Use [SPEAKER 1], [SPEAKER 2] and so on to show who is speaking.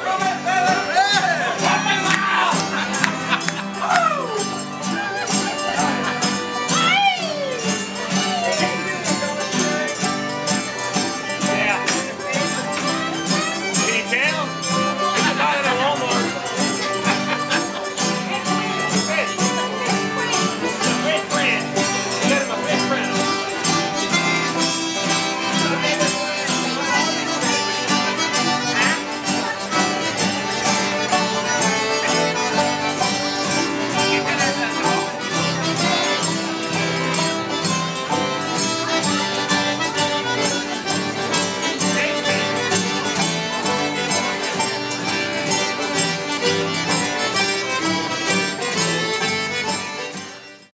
[SPEAKER 1] Brown